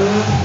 good.